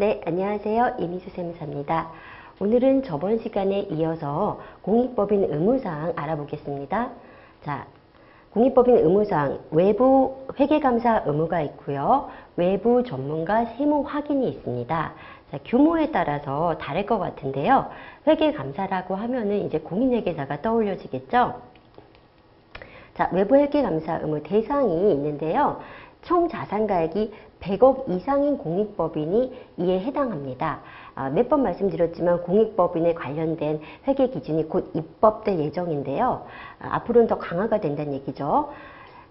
네, 안녕하세요. 이미수 세무사입니다. 오늘은 저번 시간에 이어서 공익법인 의무사항 알아보겠습니다. 자, 공익법인 의무사항 외부 회계감사 의무가 있고요. 외부 전문가 세무 확인이 있습니다. 자, 규모에 따라서 다를 것 같은데요. 회계감사라고 하면은 이제 공인회계사가 떠올려지겠죠. 자, 외부 회계감사 의무 대상이 있는데요. 총 자산가액이 100억 이상인 공익법인이 이에 해당합니다. 아, 몇 번 말씀드렸지만 공익법인에 관련된 회계 기준이 곧 입법될 예정인데요. 아, 앞으로는 더 강화가 된다는 얘기죠.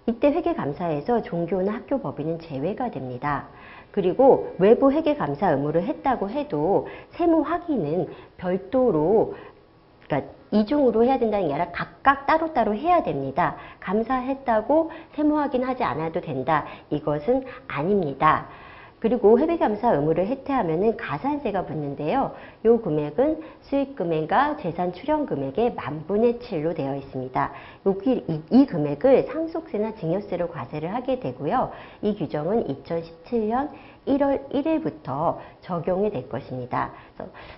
이때 회계감사에서 종교나 학교 법인은 제외가 됩니다. 그리고 외부 회계감사 의무를 했다고 해도 세무 확인은 별도로 그러니까 이중으로 해야 된다는 게 아니라 각각 따로따로 해야 됩니다. 감사했다고 세무 확인하지 않아도 된다. 이것은 아닙니다. 그리고 회계감사 의무를 해태하면 가산세가 붙는데요. 이 금액은 수익 금액과 재산 출현 금액의 만분의 7로 되어 있습니다. 이, 이 금액을 상속세나 증여세로 과세를 하게 되고요. 이 규정은 2017년 1월 1일부터 적용이 될 것입니다.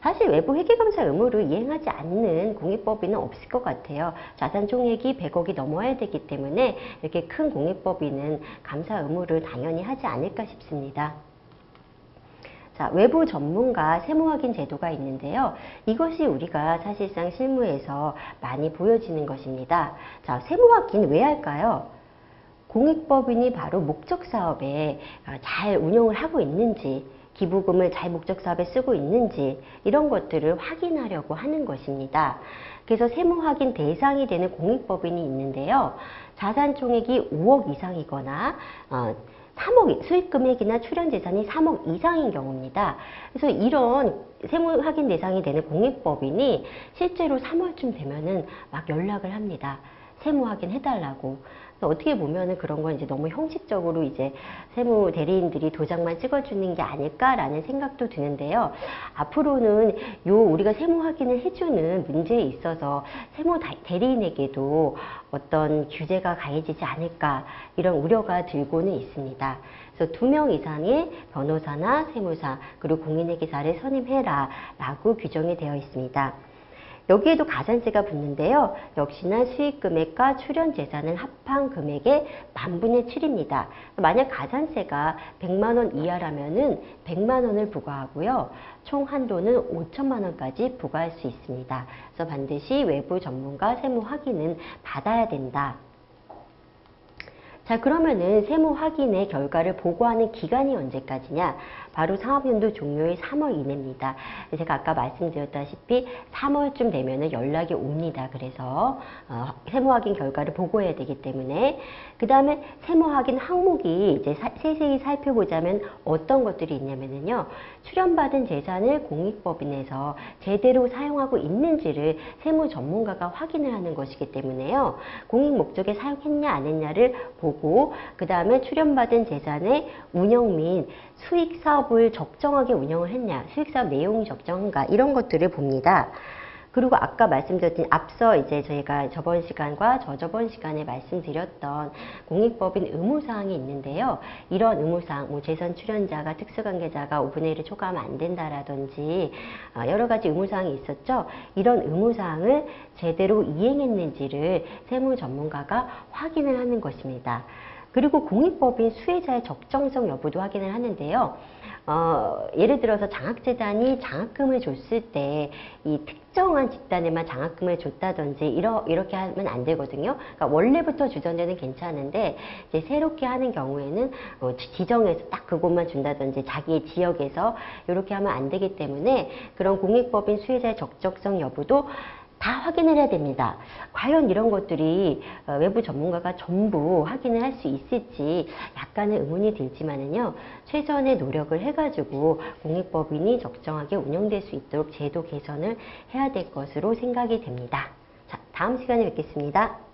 사실 외부 회계감사 의무를 이행하지 않는 공익법인은 없을 것 같아요. 자산 총액이 100억이 넘어야 되기 때문에 이렇게 큰 공익법인은 감사 의무를 당연히 하지 않을까 싶습니다. 자, 외부 전문가 세무 확인 제도가 있는데요. 이것이 우리가 사실상 실무에서 많이 보여지는 것입니다. 자, 세무 확인 왜 할까요? 공익법인이 바로 목적 사업에 아, 잘 운영을 하고 있는지 기부금을 잘 목적 사업에 쓰고 있는지 이런 것들을 확인하려고 하는 것입니다. 그래서 세무 확인 대상이 되는 공익법인이 있는데요. 자산 총액이 5억 이상이거나 어, 3억 수익 금액이나 출연 재산이 3억 이상인 경우입니다. 그래서 이런 세무 확인 대상이 되는 공익법인이 실제로 3월쯤 되면은 막 연락을 합니다. 세무 확인 해달라고. 어떻게 보면은 그런 건 이제 너무 형식적으로 이제 세무 대리인들이 도장만 찍어주는 게 아닐까라는 생각도 드는데요. 앞으로는 요 우리가 세무 확인을 해주는 문제에 있어서 세무 대리인에게도 어떤 규제가 가해지지 않을까 이런 우려가 들고는 있습니다. 그래서 두 명 이상의 변호사나 세무사 그리고 공인회계사를 선임해라 라고 규정이 되어 있습니다. 여기에도 가산세가 붙는데요. 역시나 수익금액과 출연재산을 합한 금액의 만분의 7입니다. 만약 가산세가 100만원 이하라면 100만원을 부과하고요. 총 한도는 5천만원까지 부과할 수 있습니다. 그래서 반드시 외부 전문가 세무 확인은 받아야 된다. 자 그러면은 세무 확인의 결과를 보고하는 기간이 언제까지냐? 바로 사업연도 종료의 3월 이내입니다. 제가 아까 말씀드렸다시피 3월쯤 되면은 연락이 옵니다. 그래서 어, 세무 확인 결과를 보고해야 되기 때문에. 그 다음에 세무 확인 항목이 이제 사, 세세히 살펴보자면 어떤 것들이 있냐면요. 출연받은 재산을 공익법인에서 제대로 사용하고 있는지를 세무 전문가가 확인을 하는 것이기 때문에요. 공익 목적에 사용했냐 안 했냐를 보고 보고 그 다음에 출연받은 재산의 운영 및 수익 사업을 적정하게 운영을 했냐 수익 사업 내용이 적정한가 이런 것들을 봅니다. 그리고 아까 말씀드렸던 앞서 이제 저희가 저번 시간과 저저번 시간에 말씀드렸던 공익법인 의무사항이 있는데요. 이런 의무사항, 뭐 재산 출연자가 특수관계자가 5분의 1을 초과하면 안 된다라든지 어, 여러 가지 의무사항이 있었죠. 이런 의무사항을 제대로 이행했는지를 세무 전문가가 확인을 하는 것입니다. 그리고 공익법인 수혜자의 적정성 여부도 확인을 하는데요. 어, 예를 들어서 장학재단이 장학금을 줬을 때 이 특정한 집단에만 장학금을 줬다든지 이러, 이렇게 하면 안 되거든요. 그러니까 원래부터 주던 데는 괜찮은데 이제 새롭게 하는 경우에는 어, 지정해서 딱 그것만 준다든지 자기의 지역에서 이렇게 하면 안 되기 때문에 그런 공익법인 수혜자의 적정성 여부도 다 확인을 해야 됩니다. 과연 이런 것들이 어, 외부 전문가가 전부 확인을 할 수 있을지 약간의 의문이 들지만은요. 최선의 노력을 해가지고 공익법인이 적정하게 운영될 수 있도록 제도 개선을 해야 될 것으로 생각이 됩니다. 자, 다음 시간에 뵙겠습니다.